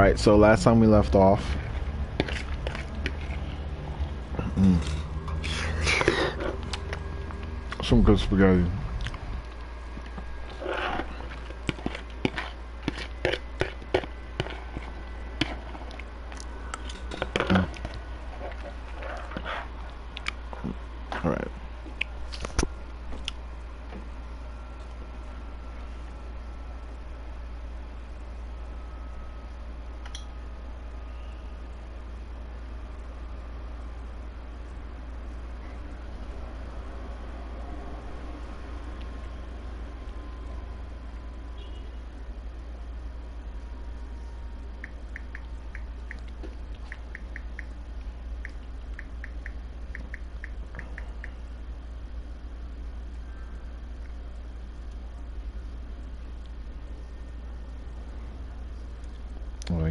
Alright, so last time we left off. Mm. Some good spaghetti.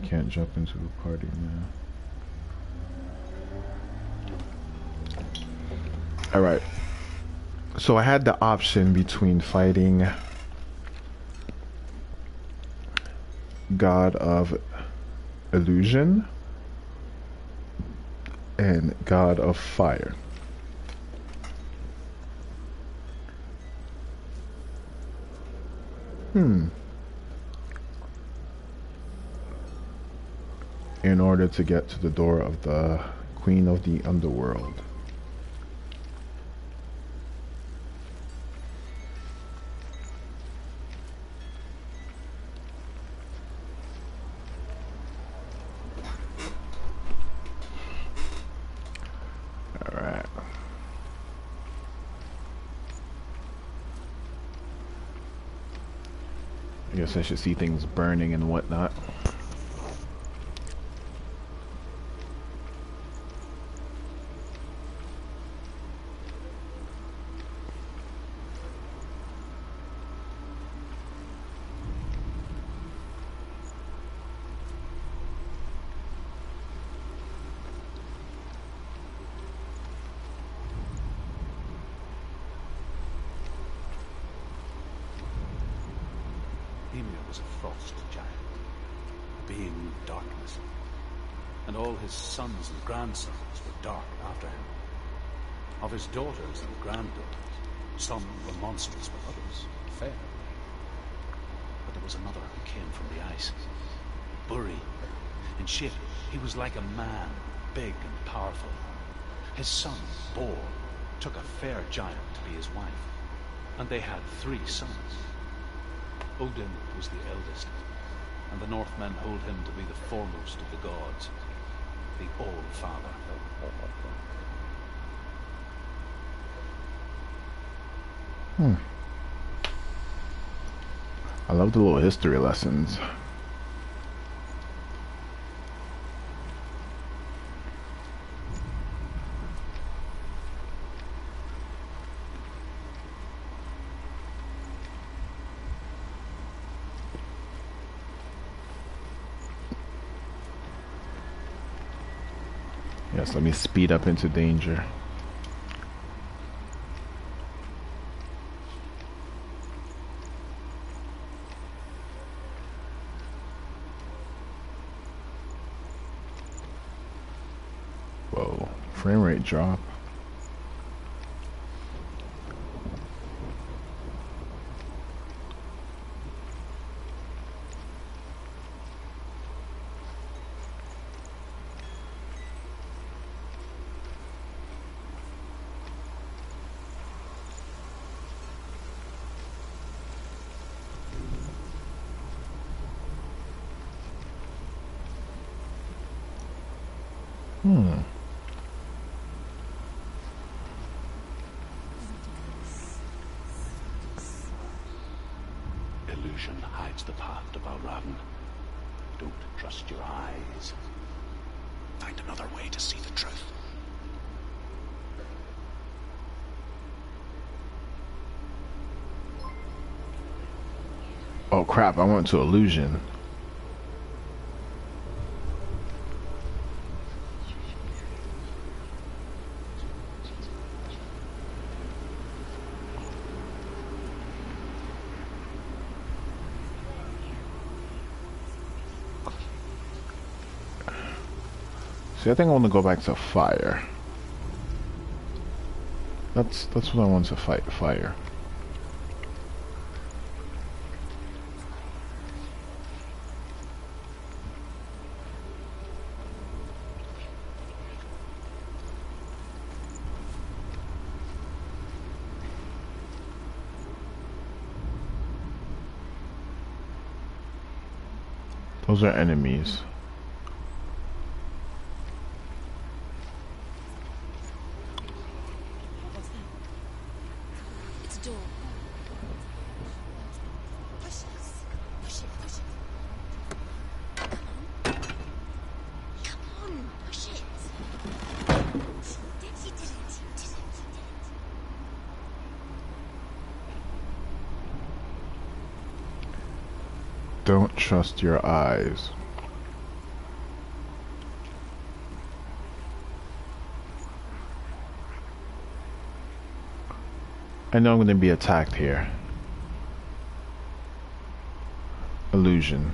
Can't jump into a party now. Alright. So I had the option between fighting God of Illusion and God of Fire. Hmm. In order to get to the door of the Queen of the Underworld. I guess I should see things burning and whatnot. Grandsons were dark after him. Of his daughters and granddaughters, some were monstrous, but others fair. But there was another who came from the ice. Buri. In shape, he was like a man, big and powerful. His son, Bor, took a fair giant to be his wife, and they had three sons. Odin was the eldest, and the Northmen hold him to be the foremost of the gods the All-Father. Hmm. I love the little history lessons. Yes, let me speed up into danger. Whoa, frame rate drop. Crap, I went to illusion. See, I think I want to go back to fire. That's that's what I want to fight. Fire. Those are enemies. Don't your eyes. I know I'm going to be attacked here. Illusion.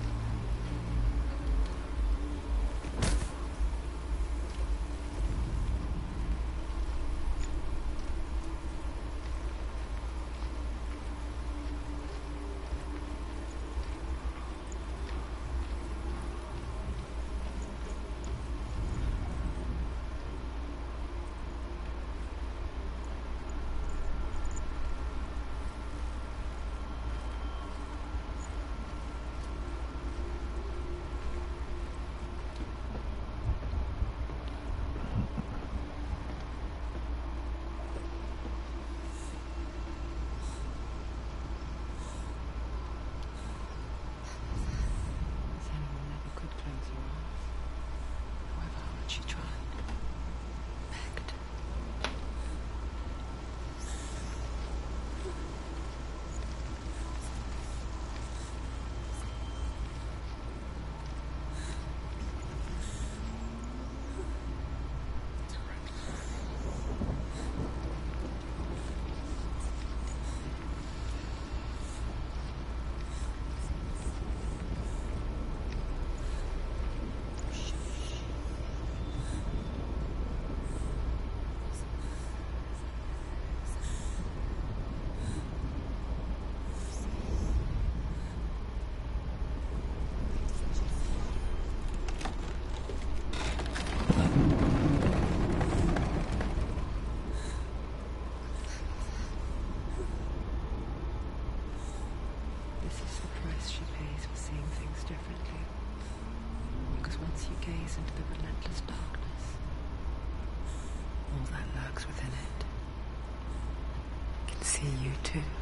see you too.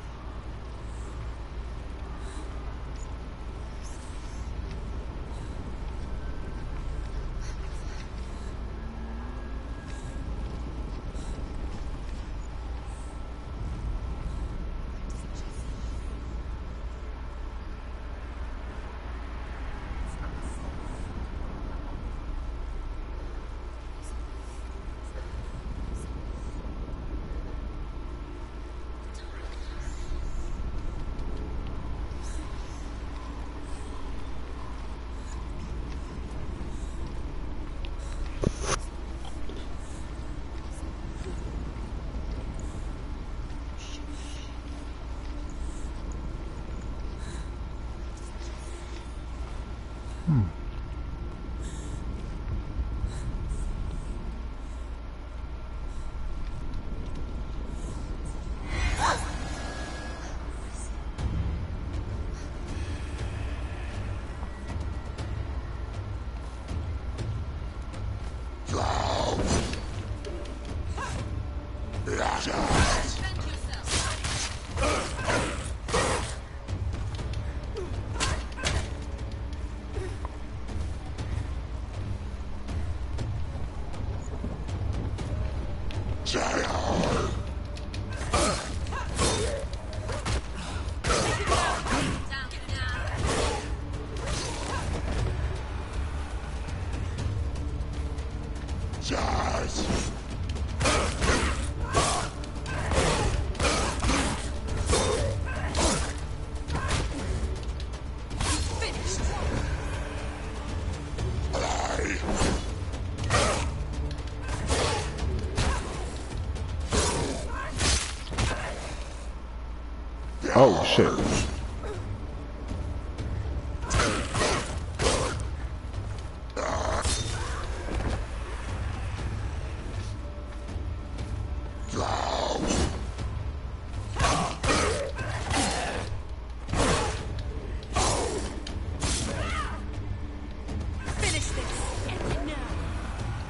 Oh shit.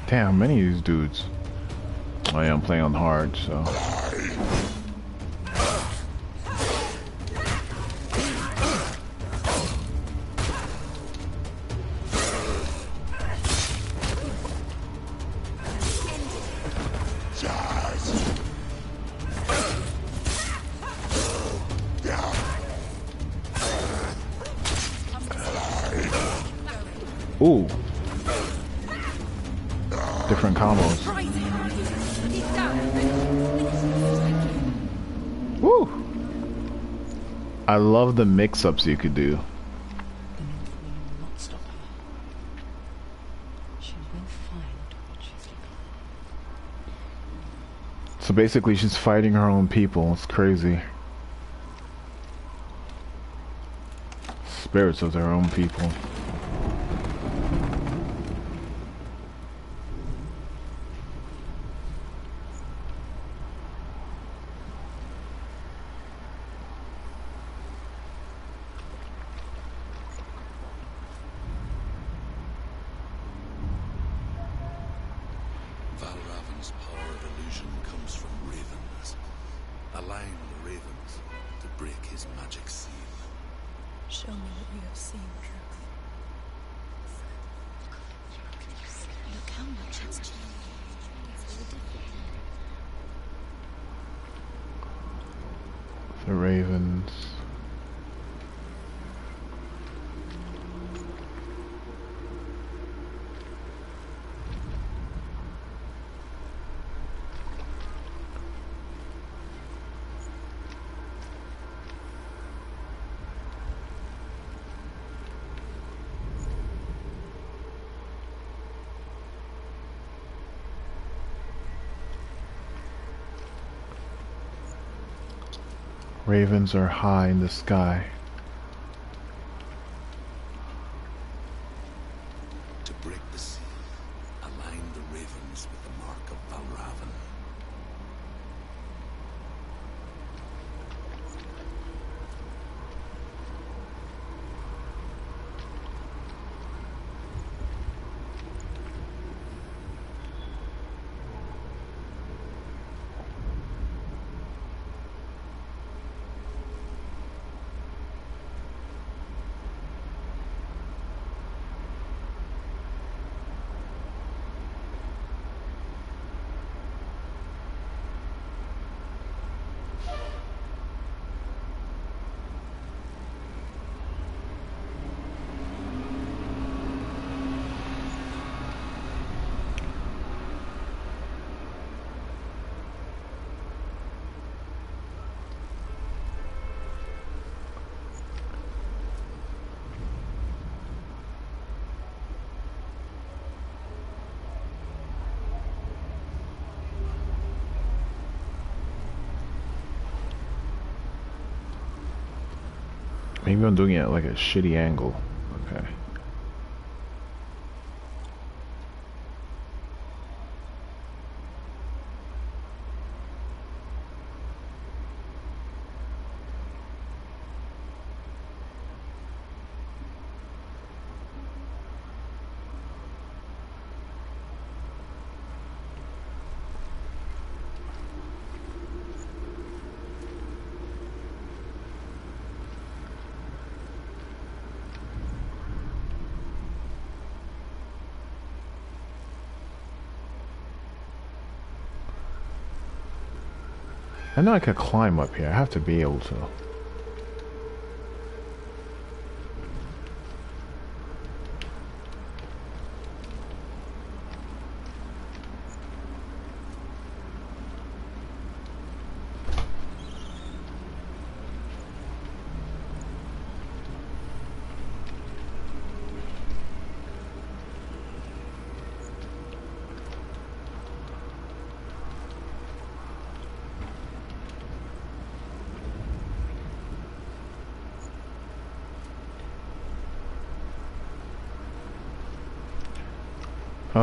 Damn, many of these dudes. I am playing on hard, so. Ooh. Different combos. Woo! I love the mix-ups you could do. So basically she's fighting her own people. It's crazy. Spirits of their own people. Ravens are high in the sky. I'm doing it at like a shitty angle. I know I could climb up here. I have to be able to.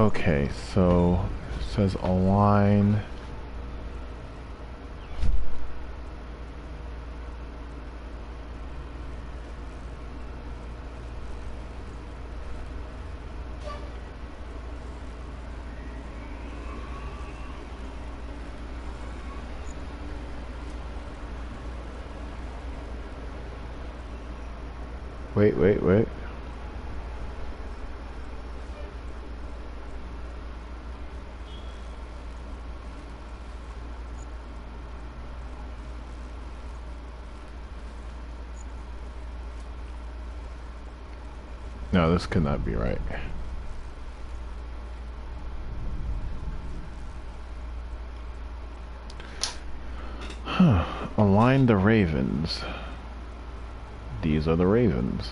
Okay, so says align. Wait, wait, wait. No, this could not be right. Huh. Align the ravens. These are the ravens.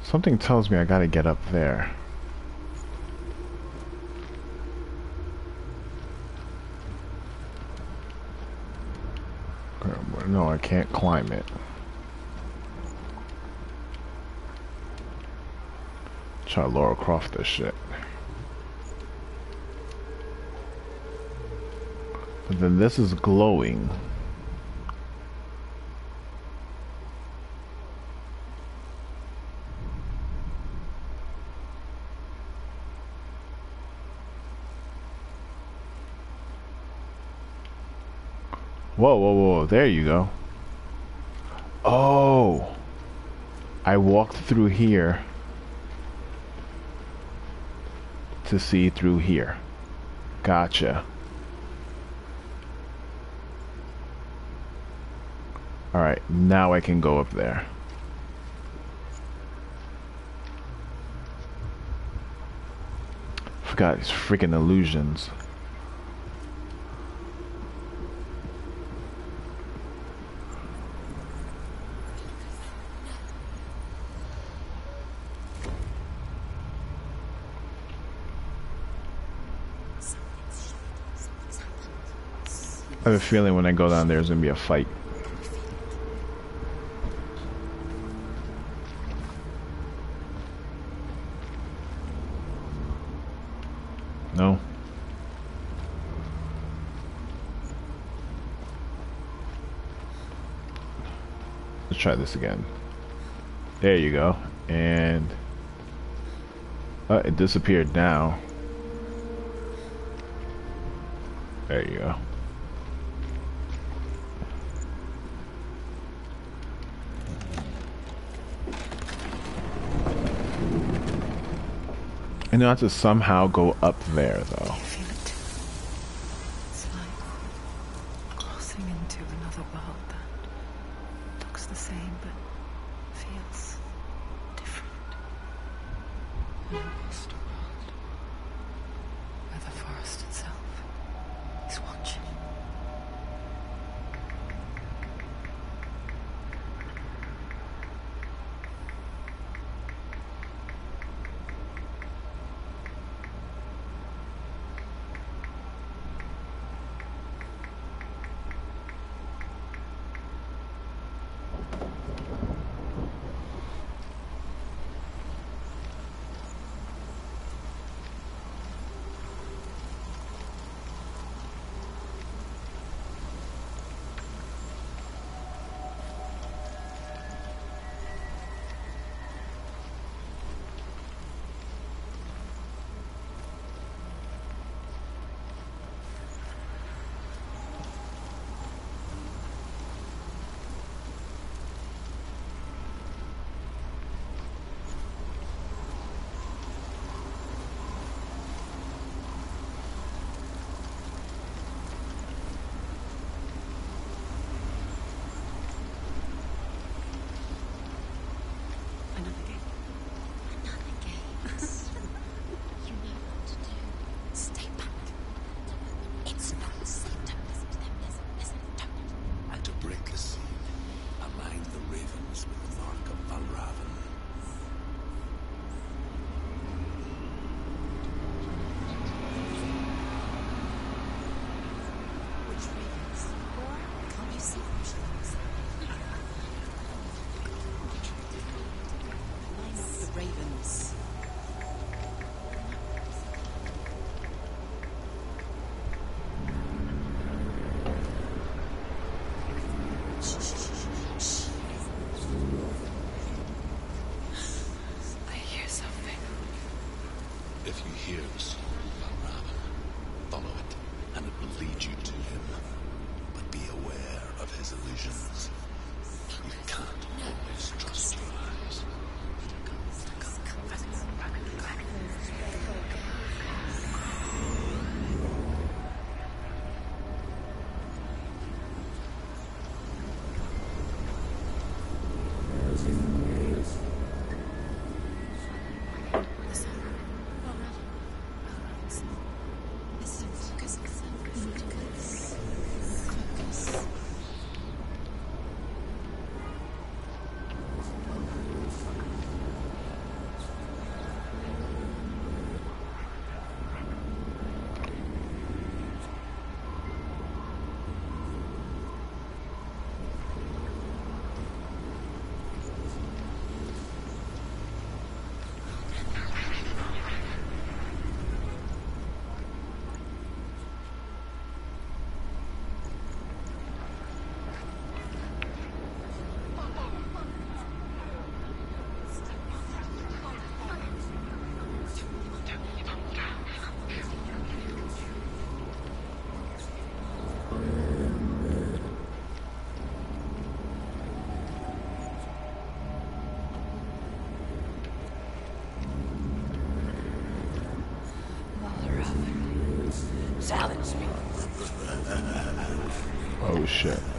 Something tells me I gotta get up there. No, I can't climb it. Try Laura Croft this shit. But then this is glowing. Whoa, whoa, whoa, there you go. Oh. I walked through here to see through here. Gotcha. Alright, now I can go up there. Forgot these freaking illusions. I have a feeling when I go down there, there's gonna be a fight. No. Let's try this again. There you go. And uh, it disappeared now. There you go. To somehow go up there, though. Shit.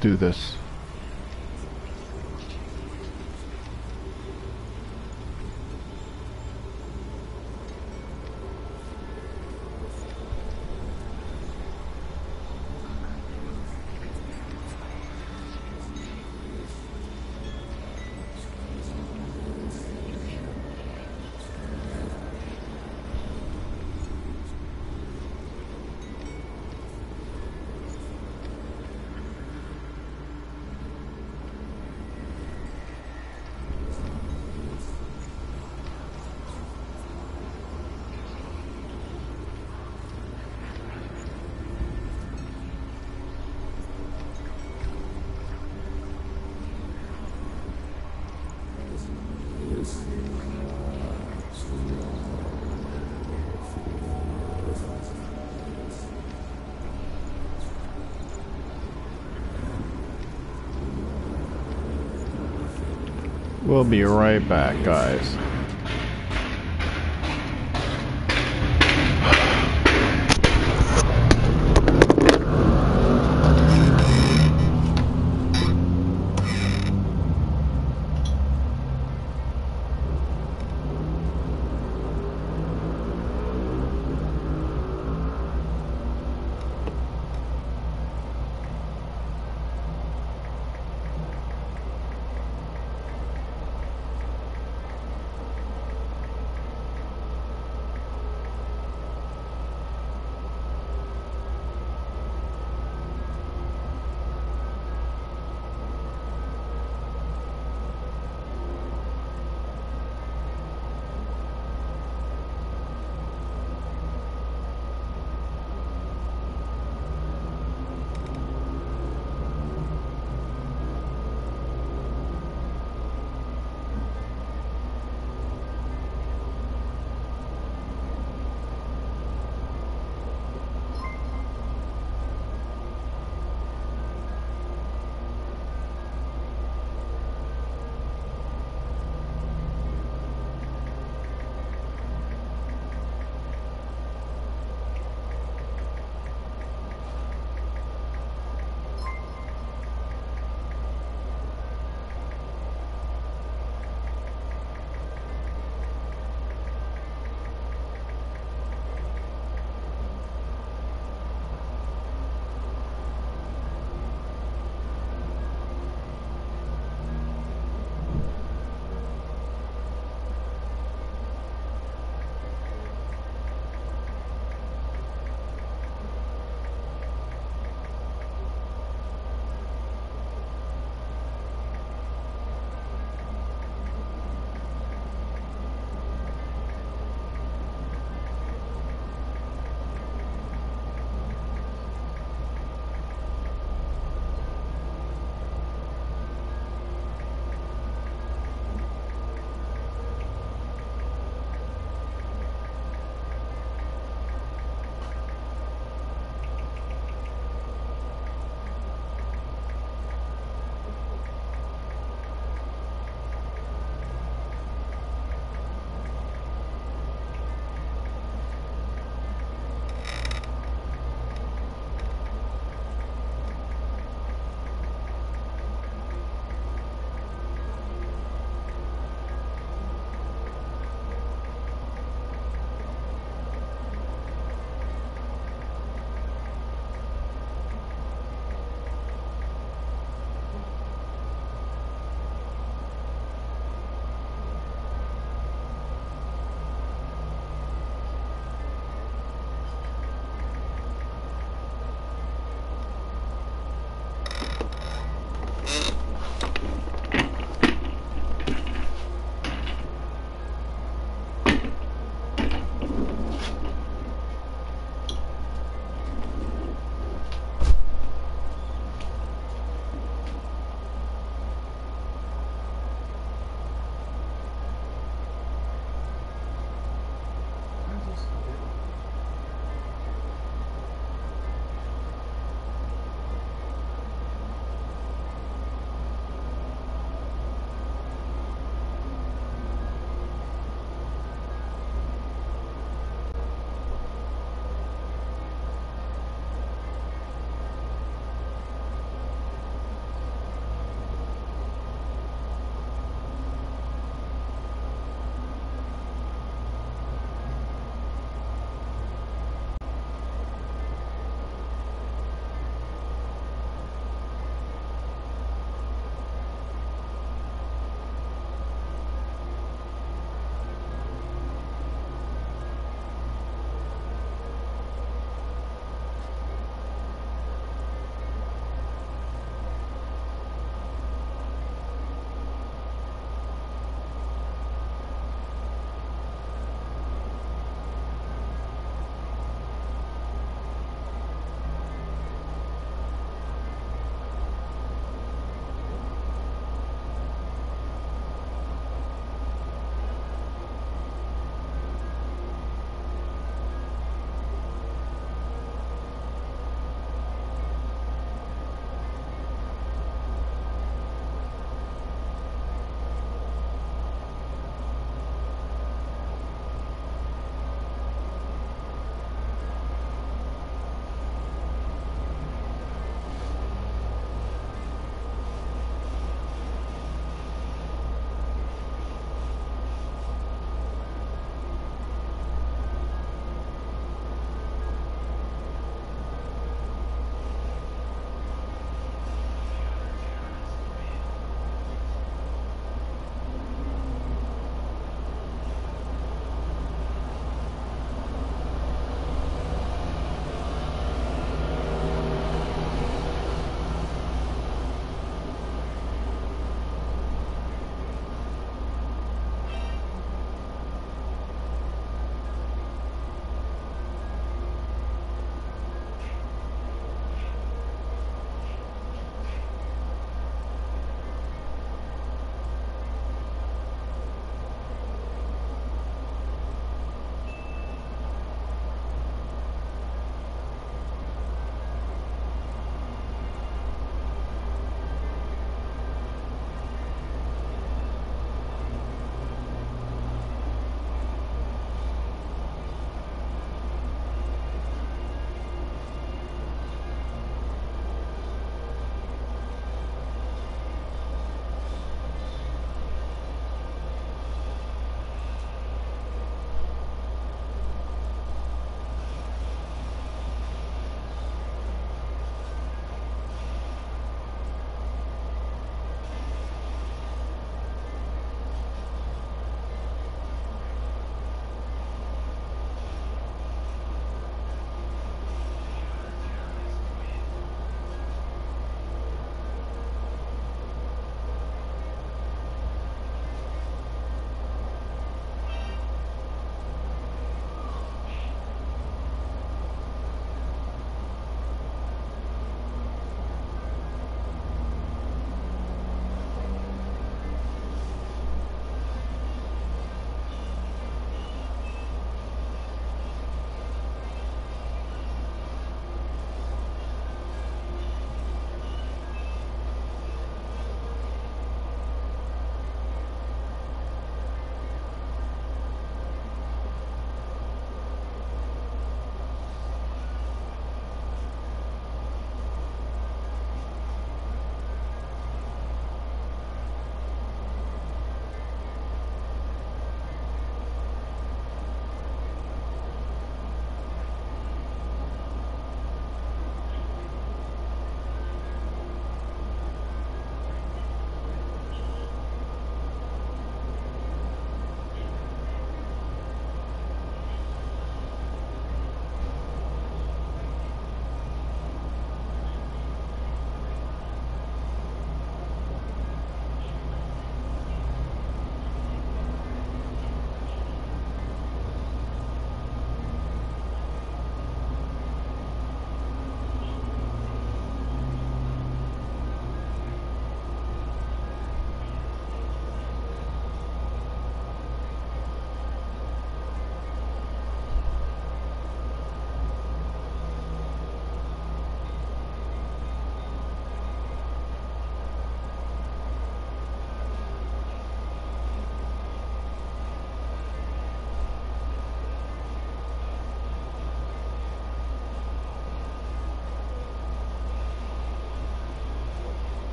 Do this. We'll be right back, guys.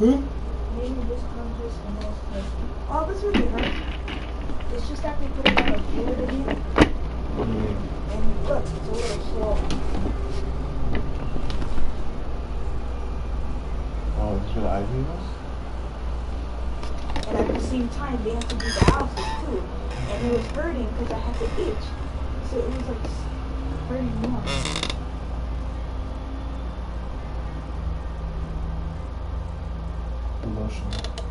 Maybe this comes just the most like, oh, this really hurt. It's just that they put it on a fluid in it. And look, it's a little slow. Oh, this is for the IV needles? And at the same time, they have to do dialysis too. And it was hurting because I had to itch. So it was like hurting more. хорошего.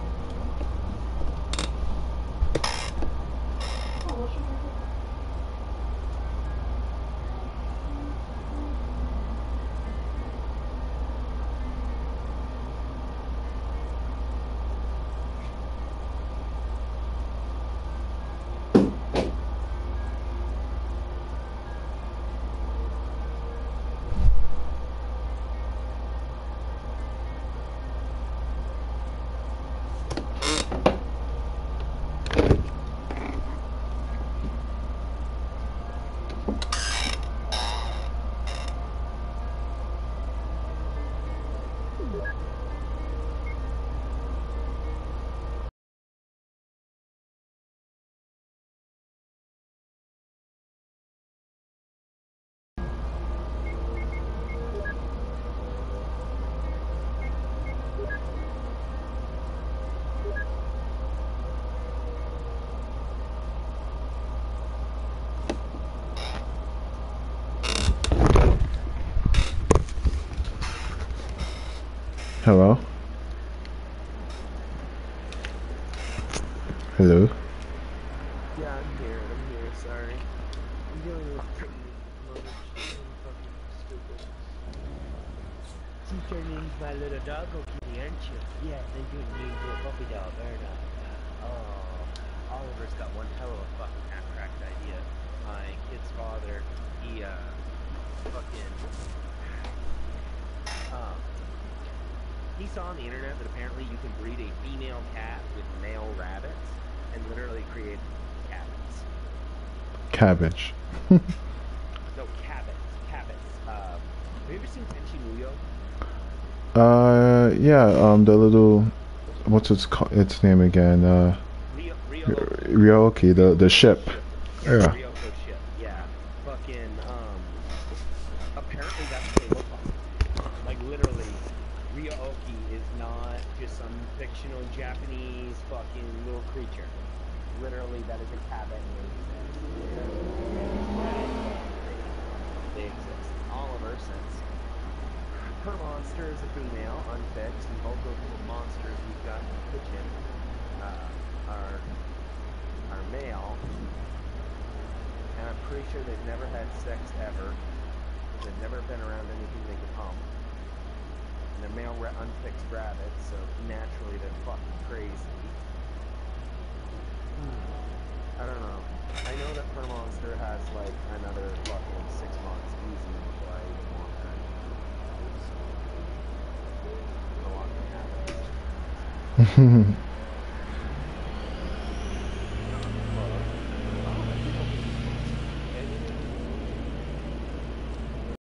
Hello? Hello? Yeah, I'm here. I'm here. Sorry. I'm dealing with fucking stupid. She's turning into my little dog, okay, aren't you? Yeah, they turning you into a puppy dog, aren't I? Oh, Oliver's got one hell of a fucking half-cracked idea. My kid's father, he, uh, fucking, um, he saw on the internet that apparently you can breed a female cat with male rabbits and literally create cabbits. Cabbage. No, cabbits. Cabbits. Um, have you ever seen Tenchi Muyo? Uh, yeah, um, the little, what's its its name again? Uh, Rio, Rio, Ryo-Ohki, the the ship. Ship. Yeah. Fucking, um, apparently that's what they look like. Like, literally, Ryo-Ohki is not just some fictional Japanese fucking little creature. Literally, that is a cabbit they exist. They exist. Oliver, since her monster is a female, unfixed, and both of little monsters we've got in the kitchen uh, are are male. And I'm pretty sure they've never had sex ever. They've never been around anything they could hump. And they're male unfixed rabbits, so naturally they're fucking crazy. I don't know. I know that her monster has like another fucking six months easy before I even want her. So.